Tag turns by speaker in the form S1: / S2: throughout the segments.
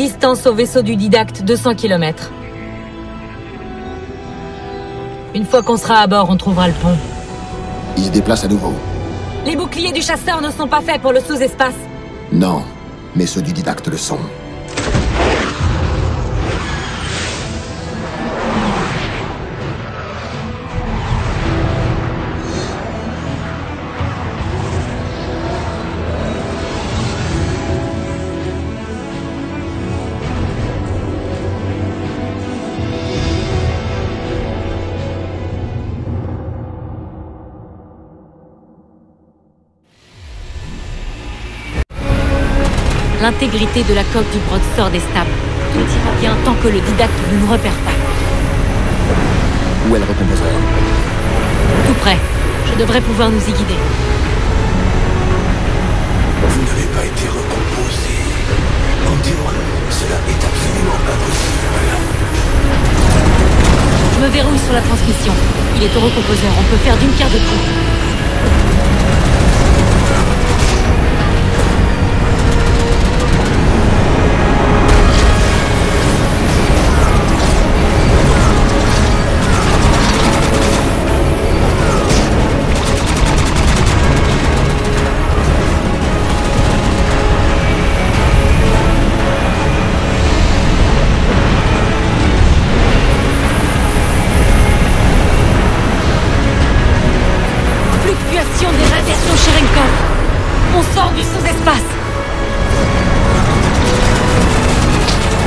S1: Distance au vaisseau du didacte 200 km. Une fois qu'on sera à bord, on trouvera le pont.
S2: Il se déplace à nouveau.
S1: Les boucliers du chasseur ne sont pas faits pour le sous-espace.
S2: Non, mais ceux du didacte le sont.
S1: L'intégrité de la coque du brode sort des stables. Tout ira bien tant que le didacte ne nous repère pas.
S2: Où est le recomposeur
S1: Tout près. Je devrais pouvoir nous y guider.
S3: Vous n'avez pas été recomposé. Cela est absolument impossible.
S1: Je me verrouille sur la transmission. Il est au recomposeur. On peut faire d'une pierre deux coups. Cherenkov. On sort du sous-espace.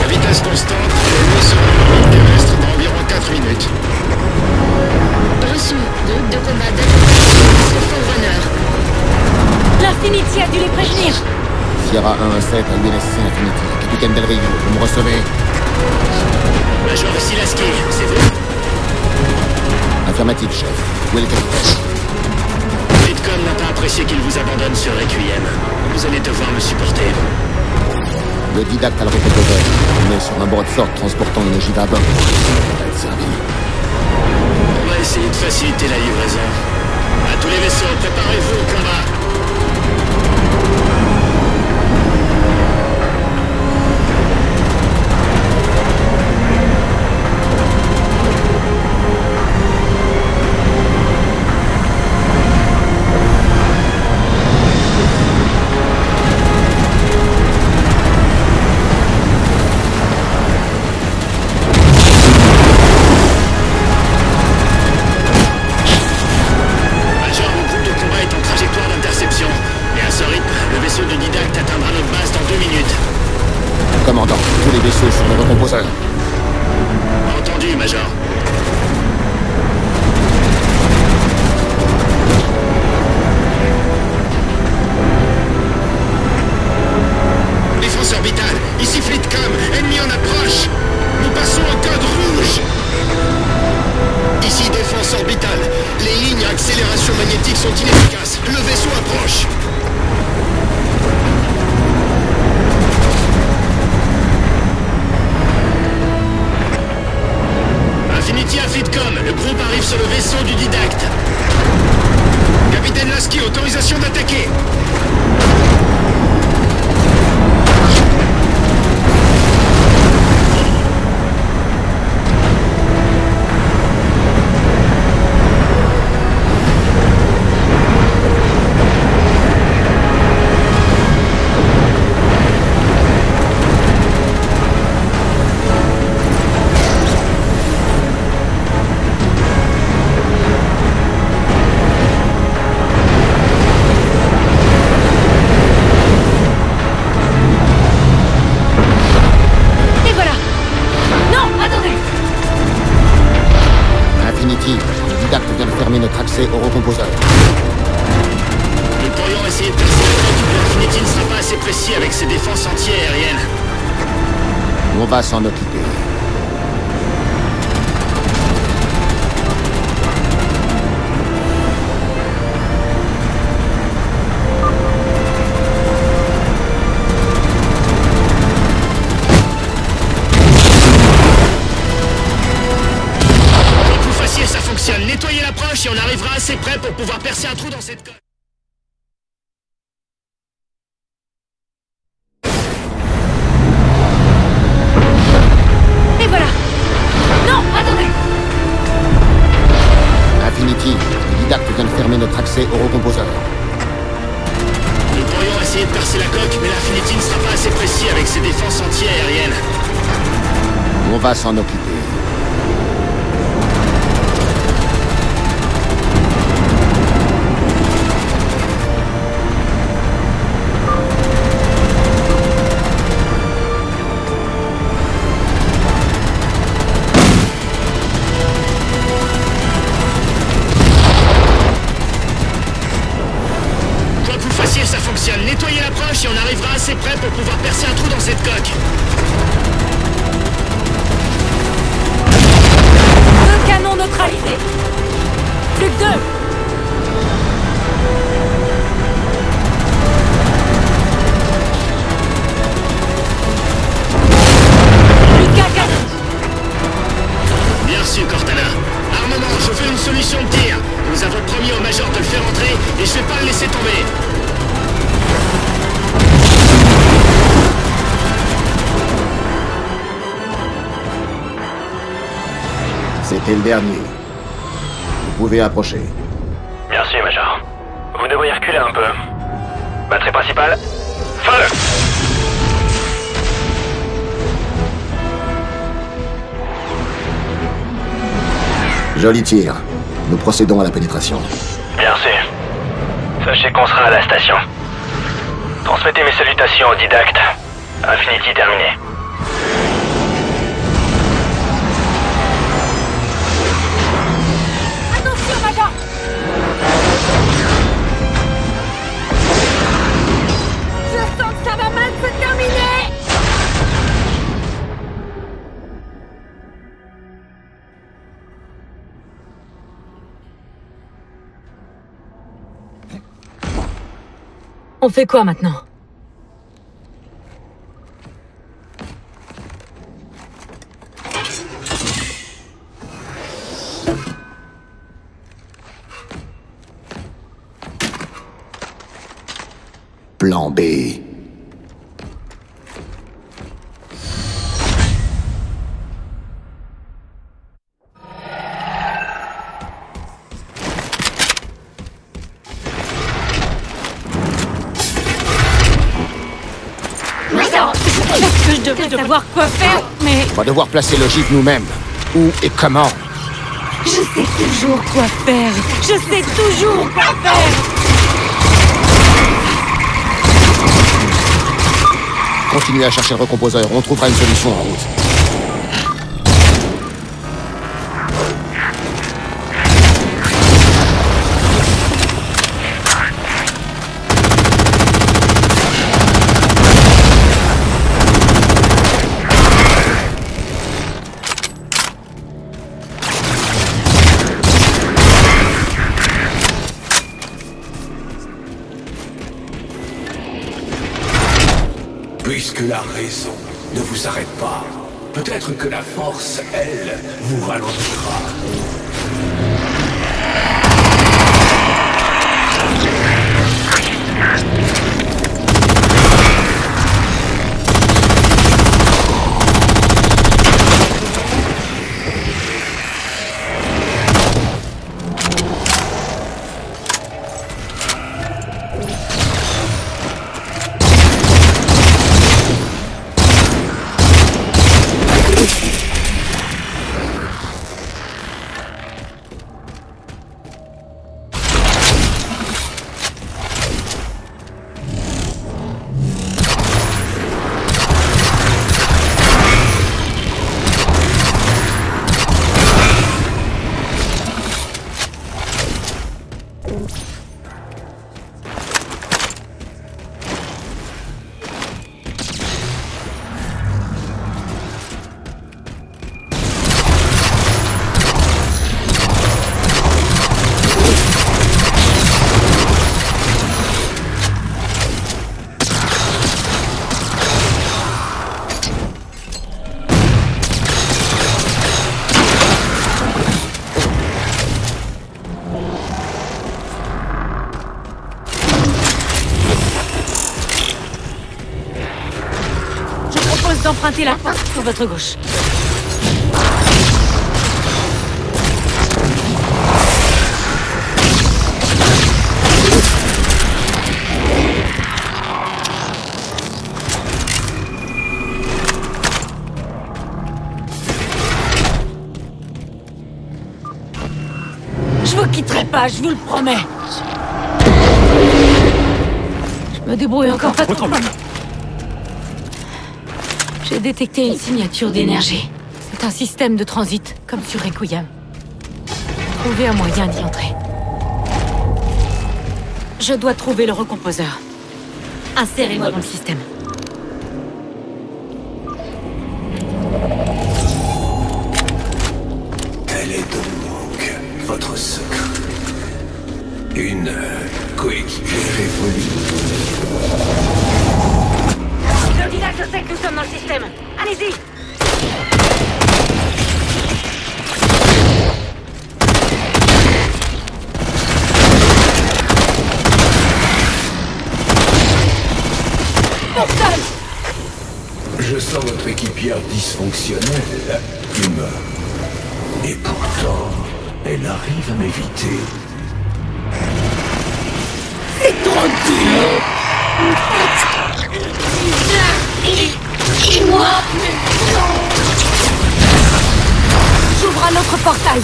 S4: À vitesse constante, le vaisseau en orbite terrestre dans environ 4 minutes.
S5: Reçu. Groupe de combat. Forerunner.
S1: L'Infinity a dû les prévenir.
S2: Sierra 117 à l'UNSC Infinity. Capitaine Del Rio, vous me recevez?
S4: Major Silaski, c'est vous?
S2: Affirmative, chef. Où est le capitaine?
S4: Apprécié qu'il vous abandonne sur Requiem. Vous allez devoir me supporter.
S2: Le didacte a le recomposeur. On est sur un sorte transportant une ogive à bord. On va être servi.
S4: On va essayer de faciliter la livraison. À tous les vaisseaux, préparez-vous au combat. Entendu, Major. Défense orbitale, ici Fleetcom, ennemi en approche. Nous passons au code rouge. Ici défense orbitale, les lignes à accélération magnétique sont inefficaces. Le vaisseau approche. Du didacte. Capitaine Lasky, autorisation d'attaquer. Avec ses défenses anti-aériennes.
S2: On va s'en occuper.
S4: Nettoyez l'approche et on arrivera assez près pour pouvoir percer un trou dans cette coque.
S2: On dernier. Vous pouvez approcher.
S6: Merci, Major. Vous devriez reculer un peu. Batterie principale Feu
S2: Joli tir. Nous procédons à la pénétration.
S6: Bien sûr. Sachez qu'on sera à la station. Transmettez mes salutations au didacte. Infinity terminé.
S1: On fait quoi maintenant?
S2: Plan B.
S1: savoir quoi faire, mais
S2: On va devoir placer le gîte nous-mêmes. Où et comment
S1: je sais toujours quoi faire. Je sais toujours quoi faire.
S2: Continuez à chercher le recomposeur. On trouvera une solution en route.
S3: Elle, vous ralentira.
S1: d'emprunter la porte sur votre gauche. Je vous quitterai pas, je vous le promets. Je me débrouille encore pas trop. J'ai détecté une signature d'énergie. C'est un système de transit, comme sur Requiem. Trouver un moyen d'y entrer. Je dois trouver le recomposeur. Insérez-moi dans le système.
S3: Équipière dysfonctionnelle, humain. Et pourtant, elle arrive à m'éviter.
S1: J'ouvre un autre portail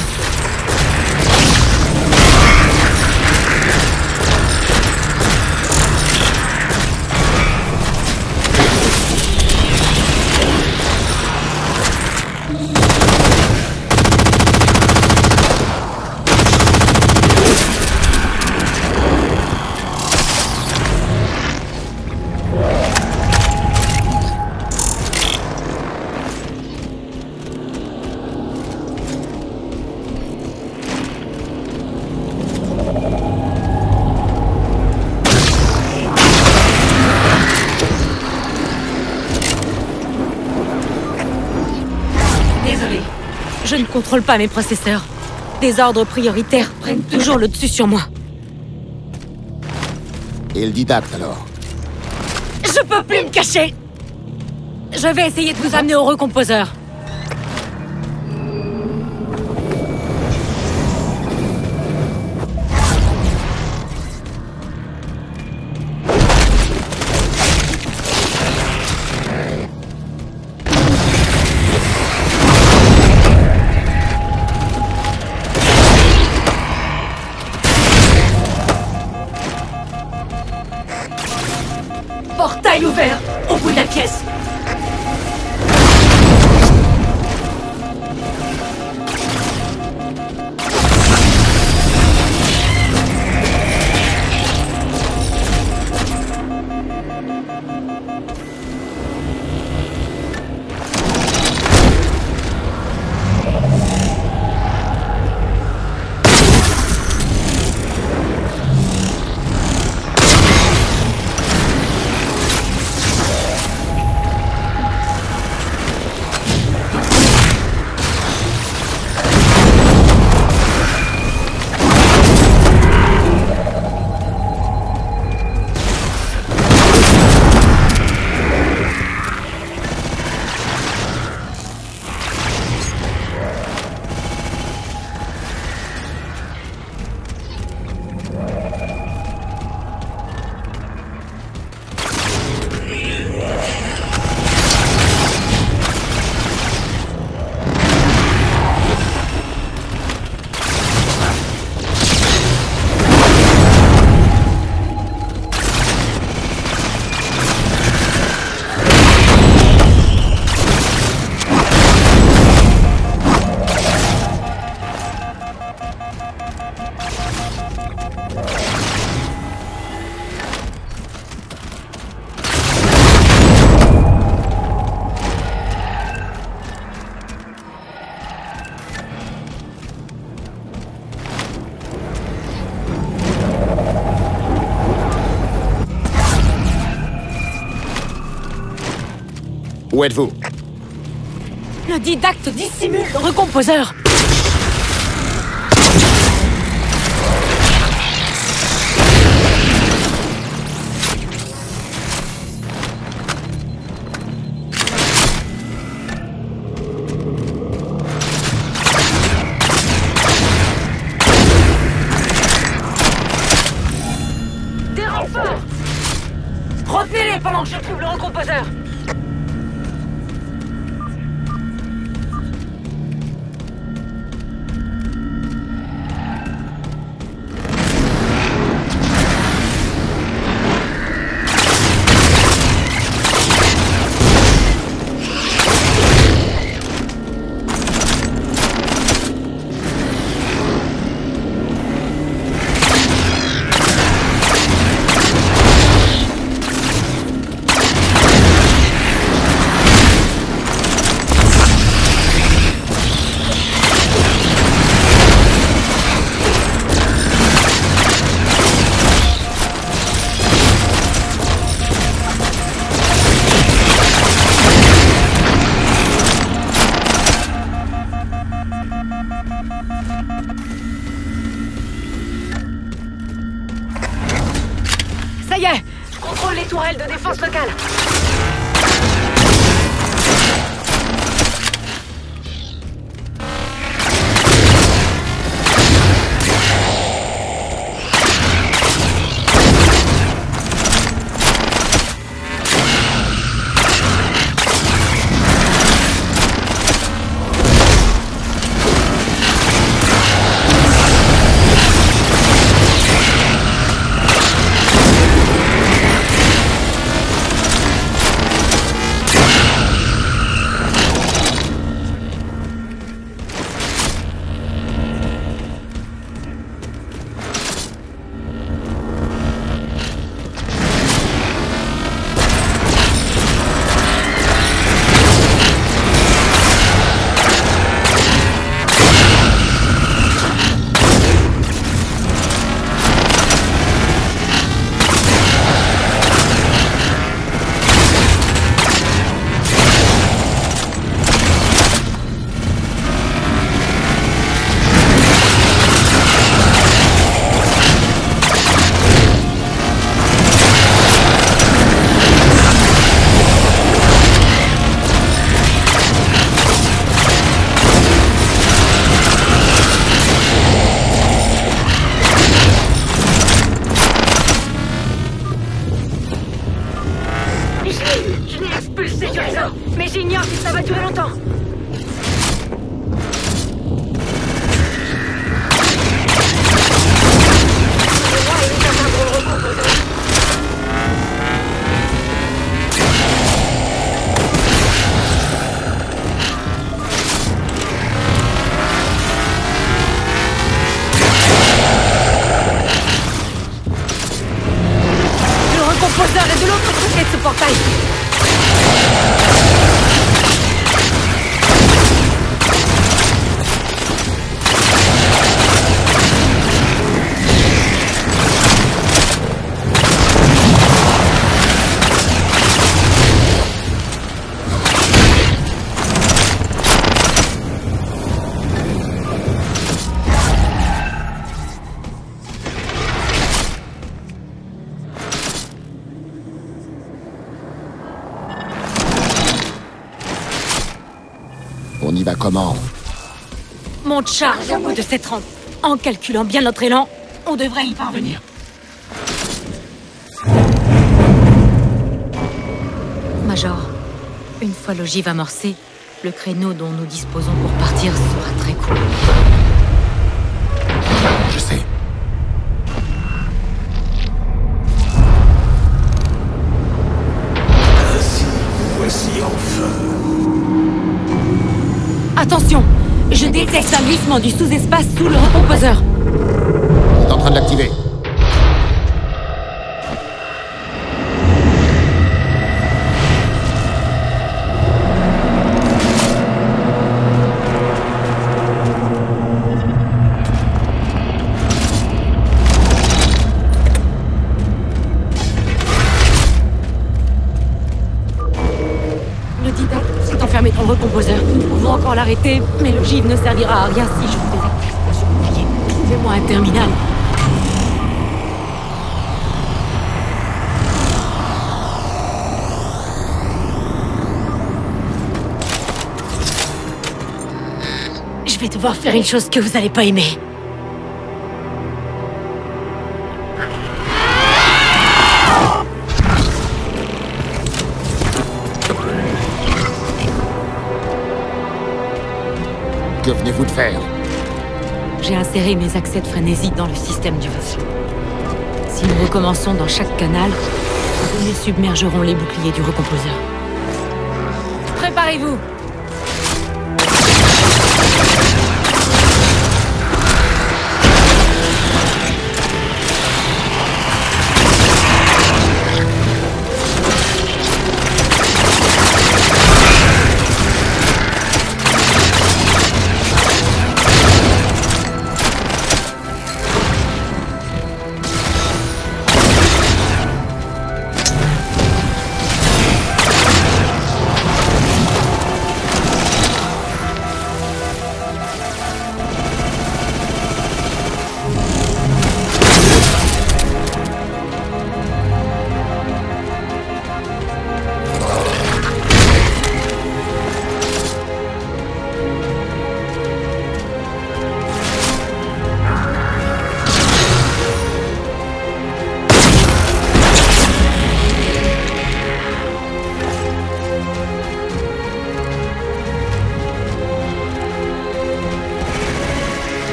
S1: contrôle pas mes processeurs. Des ordres prioritaires prennent toujours le dessus sur moi.
S2: Et le didacte alors
S1: Je peux plus me cacher Je vais essayer de vous amener au recomposeur.
S2: Où êtes-vous?
S1: Le didacte dissimule le recomposeur. Charge bout de cette rampe. En calculant bien notre élan, on devrait y parvenir. Major, une fois l'ogive amorcée, le créneau dont nous disposons pour partir sera très court. Détecte un glissement du sous-espace sous le recomposeur.
S2: On est en train de l'activer.
S1: Le didacte s'est enfermé dans le recomposeur. Pouvons encore l'arrêter, mais l'ogive ne servira à rien si je le désactive. Trouvez-moi un terminal. Je vais devoir faire une chose que vous allez pas aimer. Mes accès de frénésie dans le système du vaisseau. Si nous recommençons dans chaque canal, les données submergeront les boucliers du recomposeur. Préparez-vous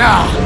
S2: Cortana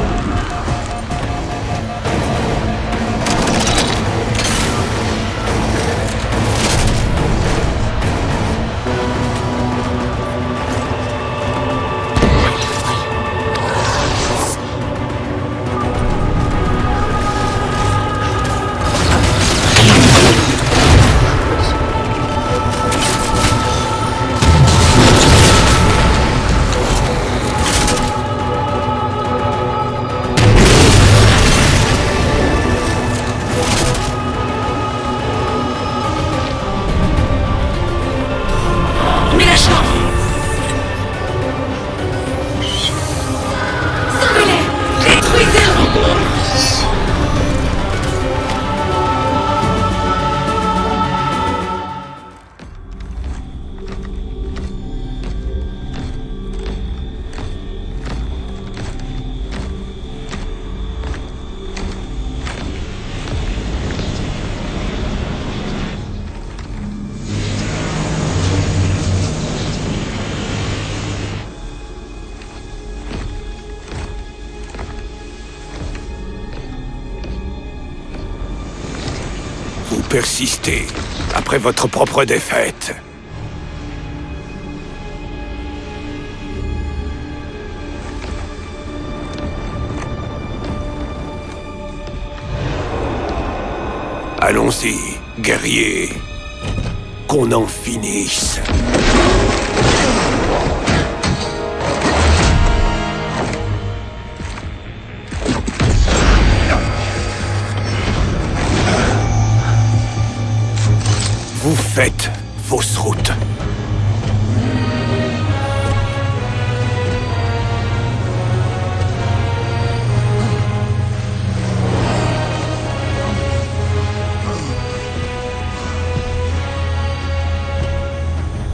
S3: persistez, après votre propre défaite. Allons-y, guerriers. Qu'on en finisse. Faites fausse route.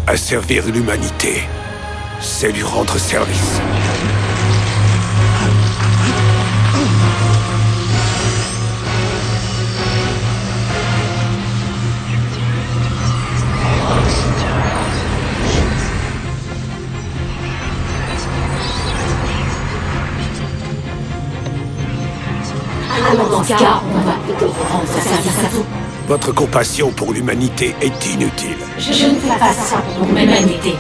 S3: Asservir l'humanité, c'est lui rendre service. Votre compassion pour l'humanité est inutile.
S1: Je, ne fais pas ça pour l'humanité.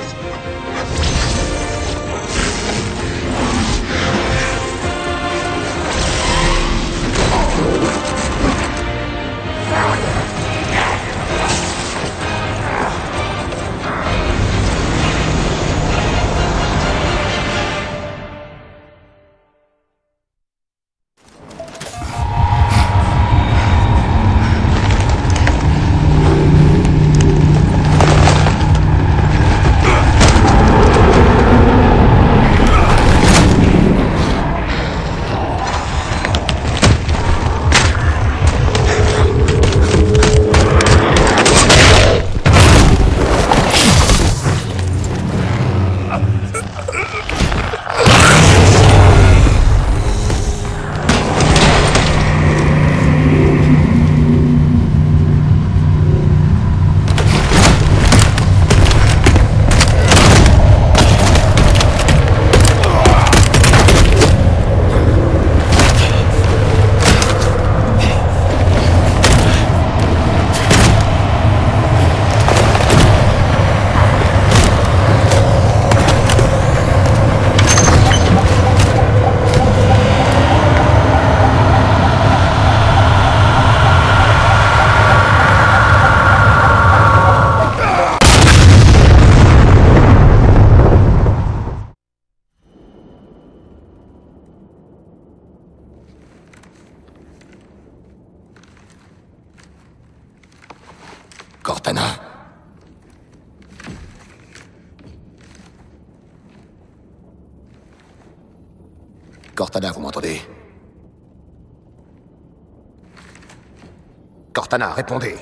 S2: Cortana, répondez.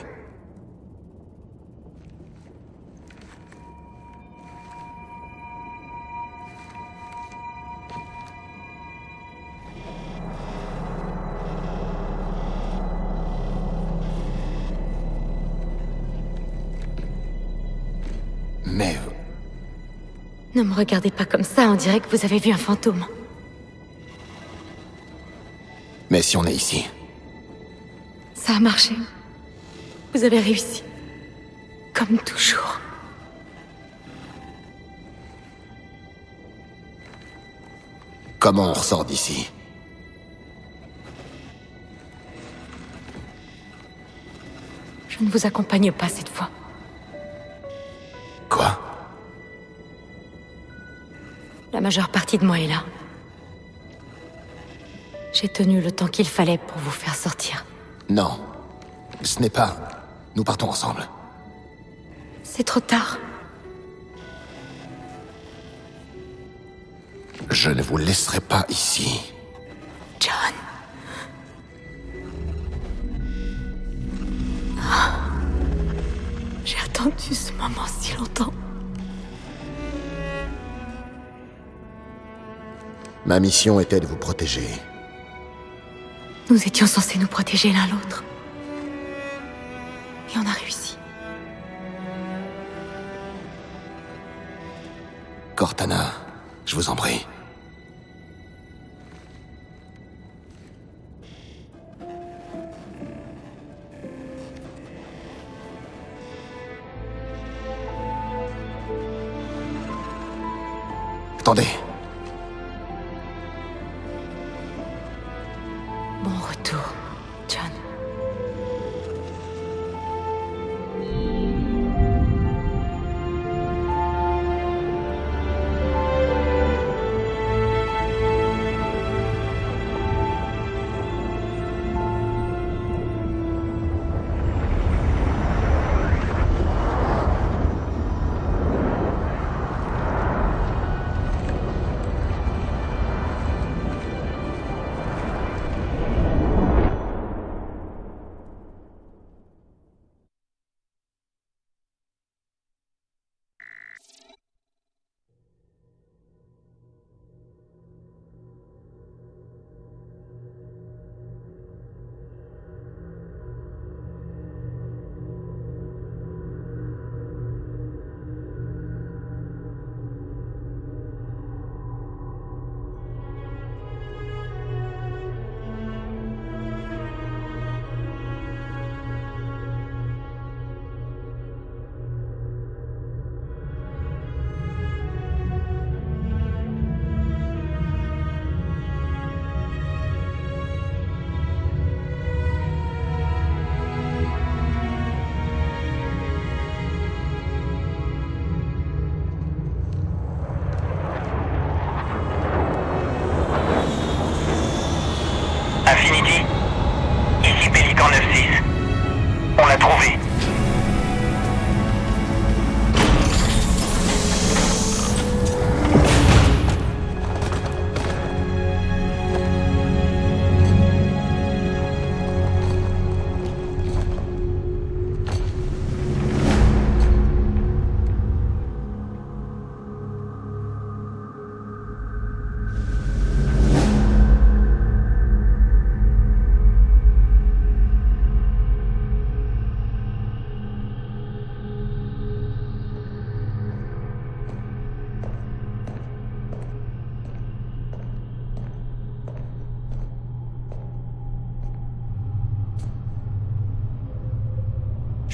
S2: Mais...
S1: Ne me regardez pas comme ça, on dirait que vous avez vu un fantôme.
S2: Mais si on est ici...
S1: Ça a marché. Vous avez réussi. Comme toujours.
S2: Comment on ressort d'ici?
S1: Je ne vous accompagne pas cette fois.
S2: Quoi?
S1: La majeure partie de moi est là. J'ai tenu le temps qu'il fallait pour vous faire sortir.
S2: Non. Ce n'est pas... Nous partons ensemble.
S1: C'est trop tard.
S2: Je ne vous laisserai pas ici.
S1: John. Ah. J'ai attendu ce moment si longtemps.
S2: Ma mission était de vous protéger.
S1: Nous étions censés nous protéger l'un l'autre. Et on a réussi.
S2: Cortana, je vous en prie.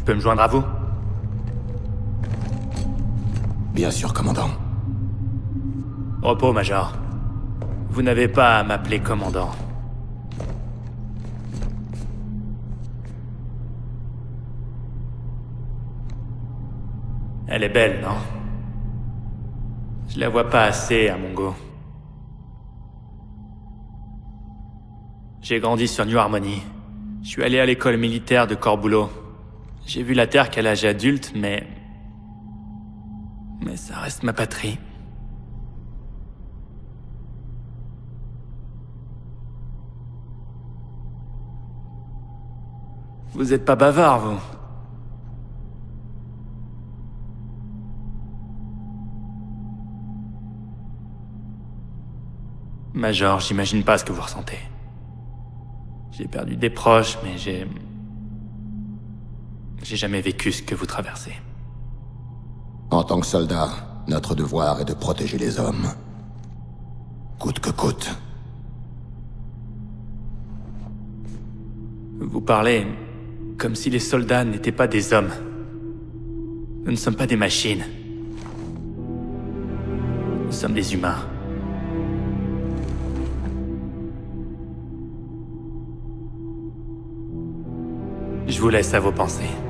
S7: Peux me joindre à vous
S2: Bien sûr, commandant.
S7: Repos, Major. Vous n'avez pas à m'appeler commandant. Elle est belle, non? Je la vois pas assez à Mongo. J'ai grandi sur New Harmony. Je suis allé à l'école militaire de Corbulo. J'ai vu la Terre qu'à l'âge adulte, mais... Mais ça reste ma patrie. Vous êtes pas bavard, vous Major, j'imagine pas ce que vous ressentez. J'ai perdu des proches, mais j'ai... J'ai jamais vécu ce que vous traversez.
S2: En tant que soldat, notre devoir est de protéger les hommes. Coûte que coûte.
S7: Vous parlez comme si les soldats n'étaient pas des hommes. Nous ne sommes pas des machines. Nous sommes des humains. Je vous laisse à vos pensées.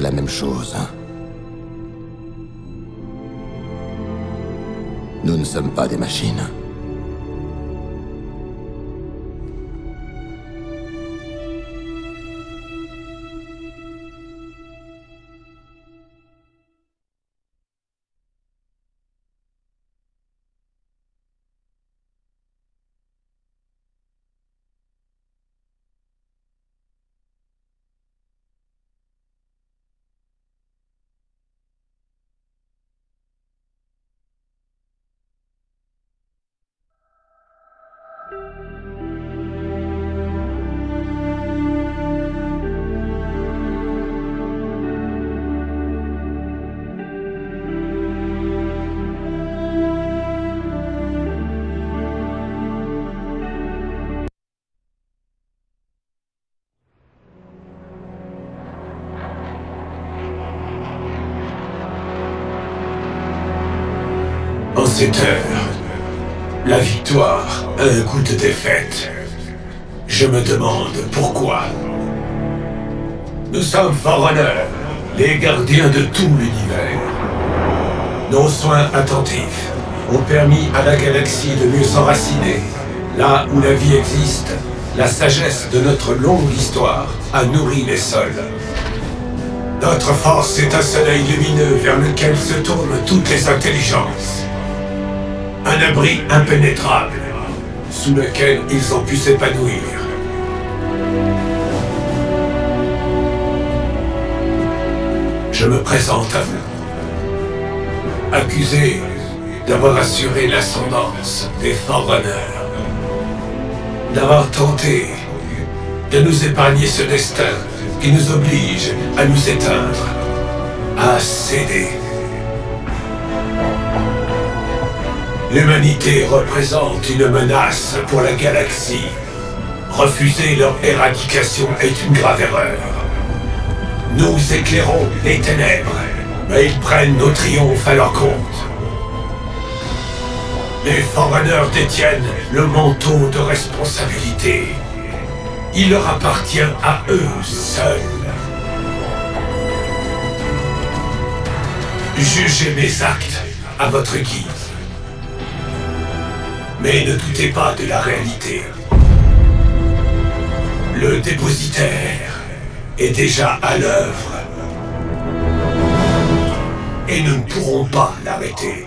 S2: La même chose. Nous ne sommes pas des machines.
S3: La victoire a un goût de défaite. Je me demande pourquoi. Nous sommes Forerunners, les gardiens de tout l'univers. Nos soins attentifs ont permis à la galaxie de mieux s'enraciner. Là où la vie existe, la sagesse de notre longue histoire a nourri les sols. Notre force est un soleil lumineux vers lequel se tournent toutes les intelligences. Un abri impénétrable, sous lequel ils ont pu s'épanouir. Je me présente à vous. Accusé d'avoir assuré l'ascendance des Forerunners. D'avoir tenté de nous épargner ce destin qui nous oblige à nous éteindre, à céder. L'humanité représente une menace pour la galaxie. Refuser leur éradication est une grave erreur. Nous éclairons les ténèbres, mais ils prennent nos triomphes à leur compte. Les Forerunners détiennent le manteau de responsabilité. Il leur appartient à eux seuls. Jugez mes actes à votre guise. Mais ne doutez pas de la réalité. Le dépositaire est déjà à l'œuvre. Et nous ne pourrons pas l'arrêter.